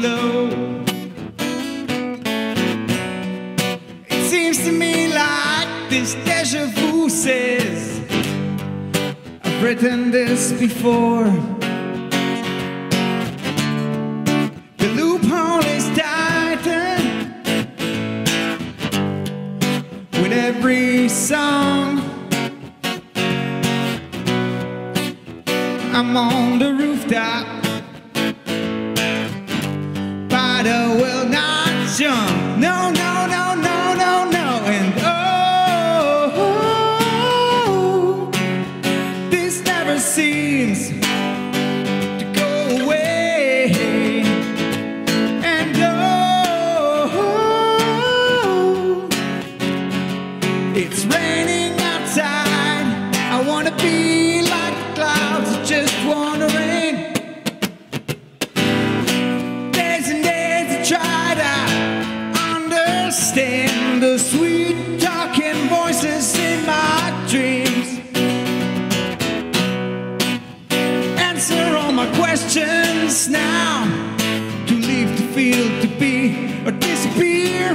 flow. It seems to me like this deja vu says, I've written this before. The loophole is tightened with every song. I'm on the rooftop. Understand the sweet talking voices in my dreams. Answer all my questions now. To leave the field to be or disappear.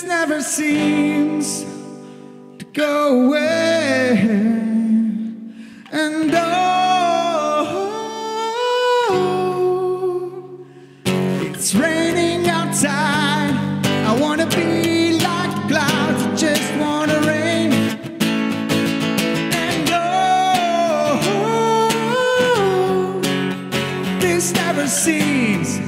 this never seems to go away. And oh, it's raining outside. I wanna be like clouds that just wanna rain. And oh, this never seems